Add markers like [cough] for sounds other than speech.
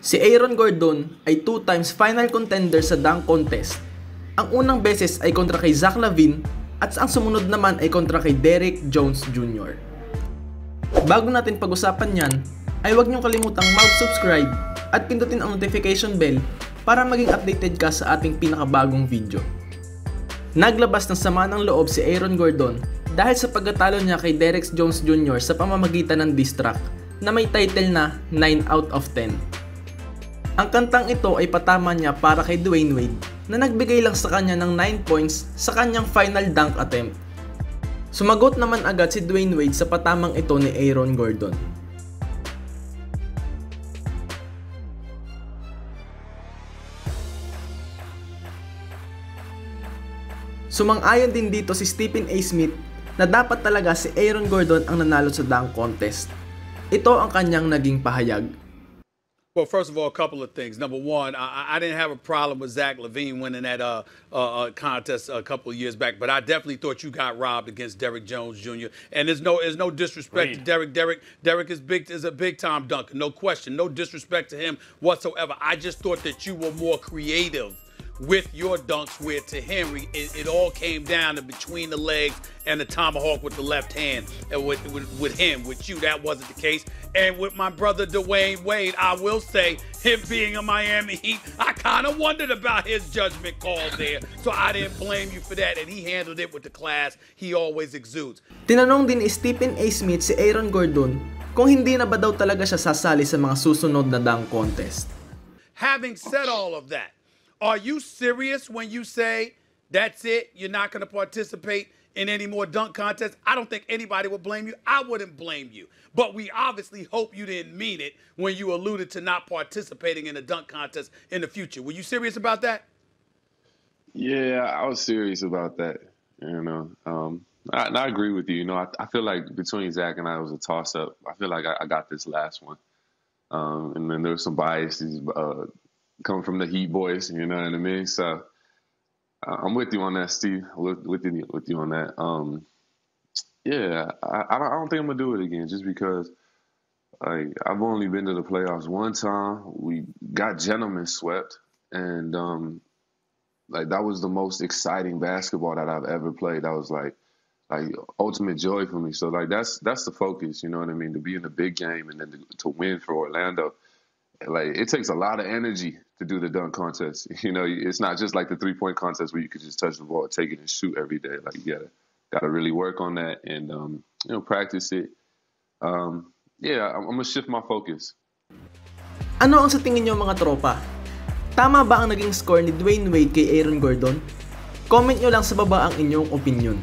Si Aaron Gordon ay two times final contender sa dunk contest. Ang unang beses ay kontra kay Zach Lavine at ang sumunod naman ay kontra kay Derek Jones Jr. Bago natin pag-usapan yan, ay huwag niyong kalimutang mag-subscribe at pindutin ang notification bell para maging updated ka sa ating pinakabagong video. Naglabas ng sama ng loob si Aaron Gordon dahil sa pagkatalo niya kay Derek Jones Jr. sa pamamagitan ng diss track na may title na 9 out of 10. Ang kantang ito ay patama niya para kay Dwayne Wade na nagbigay lang sa kanya ng 9 points sa kanyang final dunk attempt. Sumagot naman agad si Dwayne Wade sa patamang ito ni Aaron Gordon. Sumang-ayon din dito si Stephen A. Smith na dapat talaga si Aaron Gordon ang nanalo sa dunk contest. Ito ang kanyang naging pahayag. Well, first of all, a couple of things. Number one, I, I didn't have a problem with Zach LaVine winning that uh, uh, uh, contest a couple of years back, but I definitely thought you got robbed against Derrick Jones Jr. And there's no, there's no disrespect to Derrick. Derrick, Derrick is big, is a big time dunker, no question, no disrespect to him whatsoever. I just thought that you were more creative with your dunks where to Henry it, it, all came down to between the legs and the tomahawk with the left hand and with, with, with him with you that wasn't the case and with my brother Dwyane Wade I will say him being a Miami Heat I kind of wondered about his judgment call there so I didn't blame you for that and he handled it with the class he always exudes Tinanong din ni Stephen A. Smith si Aaron Gordon kung hindi na ba daw talaga siya sasali sa mga susunod na dunk contest. Having said all of that Are you serious when you say that's it? You're not going to participate in any more dunk contests? I don't think anybody would blame you. I wouldn't blame you. But we obviously hope you didn't mean it when you alluded to not participating in a dunk contest in the future. Were you serious about that? Yeah, I was serious about that. You know, um, I, I, agree with you. You know, I, I, feel like between Zach and I, it was a toss up. I feel like I, I got this last one. Um, and then there was some biases uh, coming from the Heat boys. You know what I mean? So uh, I'm with you on that, Steve. With, with you, with you on that. Um, yeah, I, I, don't think I'm gonna do it again, just because. Like I've only been to the playoffs one time. We got gentlemen swept, and um, like that was the most exciting basketball that I've ever played. That was like like ultimate joy for me. So like that's that's the focus. You know what I mean? To be in the big game and then to, to win for Orlando like it takes a lot of energy to do the dunk contest. [laughs] You know, it's not just like the three point contest where you could just touch the ball, take it, and shoot every day. Like you gotta gotta really work on that and um, you know practice it. Um, yeah, I'm, I'm gonna shift my focus. Ano ang sa tingin niyo mga tropa? Tama ba ang naging score ni Dwyane Wade kay Aaron Gordon? Comment nyo lang sa baba ang inyong opinion.